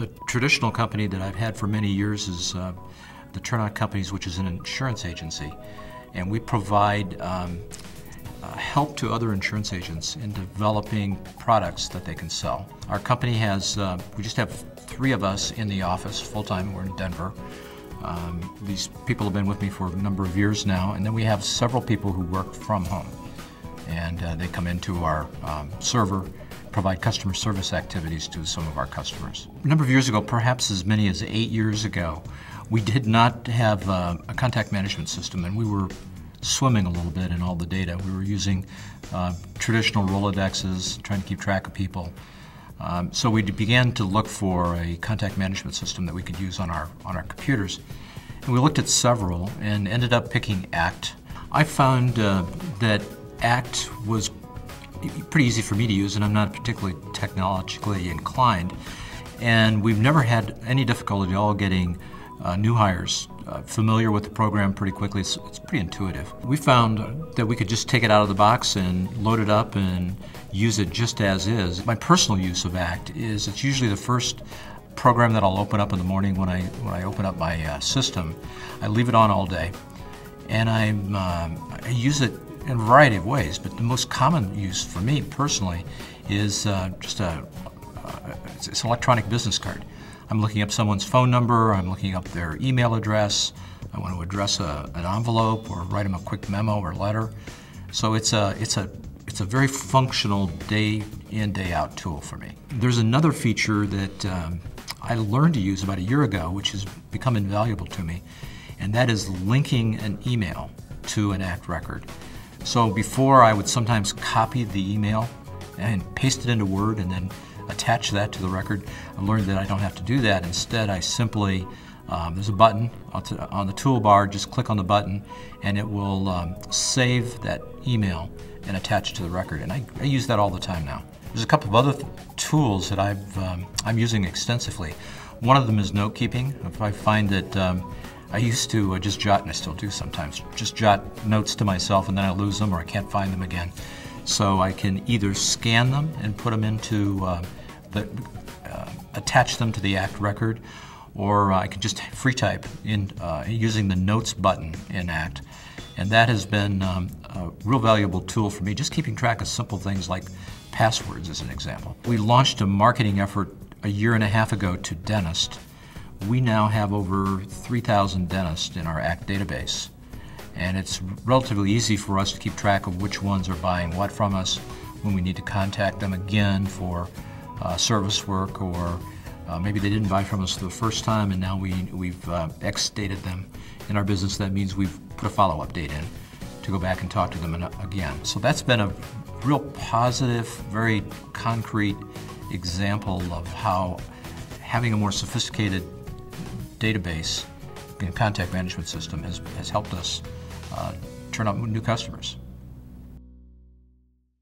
The traditional company that I've had for many years is uh, the Turnock Companies, which is an insurance agency. And we provide um, uh, help to other insurance agents in developing products that they can sell. Our company has, uh, we just have three of us in the office full time. We're in Denver. Um, these people have been with me for a number of years now, and then we have several people who work from home. And uh, they come into our um, server provide customer service activities to some of our customers. A number of years ago, perhaps as many as eight years ago, we did not have uh, a contact management system and we were swimming a little bit in all the data. We were using uh, traditional Rolodexes, trying to keep track of people. Um, so we began to look for a contact management system that we could use on our, on our computers. And we looked at several and ended up picking ACT. I found uh, that ACT was pretty easy for me to use, and I'm not particularly technologically inclined. And we've never had any difficulty at all getting uh, new hires uh, familiar with the program pretty quickly. It's, it's, pretty intuitive. We found that we could just take it out of the box and load it up and use it just as is. My personal use of ACT is it's usually the first program that I'll open up in the morning when I when I open up my uh, system. I leave it on all day, and I'm um, I use it in a variety of ways, but the most common use for me personally is uh, just a, uh, it's, it's, an electronic business card. I'm looking up someone's phone number, I'm looking up their email address, I want to address a, an envelope or write them a quick memo or letter. So it's a, it's a, it's a very functional day in, day out tool for me. There's another feature that um, I learned to use about a year ago, which has become invaluable to me, and that is linking an email to an ACT record. So before I would sometimes copy the email and paste it into Word and then attach that to the record. I learned that I don't have to do that. Instead, I simply, um, there's a button on the toolbar, just click on the button and it will um, save that email and attach to the record. And I, I, use that all the time now. There's a couple of other th tools that I've, um, I'm using extensively. One of them is note keeping. If I find that um, I used to uh, just jot, and I still do sometimes, just jot notes to myself and then I lose them or I can't find them again. So I can either scan them and put them into uh, the, uh, attach them to the ACT record, or I can just free type in uh, using the notes button in ACT. And that has been um, a real valuable tool for me, just keeping track of simple things like passwords as an example. We launched a marketing effort a year and a half ago to dentists we now have over 3,000 dentists in our ACT database. And it's relatively easy for us to keep track of which ones are buying what from us when we need to contact them again for uh, service work or uh, maybe they didn't buy from us the first time and now we, we've uh, X-dated them in our business. That means we've put a follow-up date in to go back and talk to them again. So that's been a real positive, very concrete example of how having a more sophisticated database and contact management system has, has helped us uh, turn up new customers.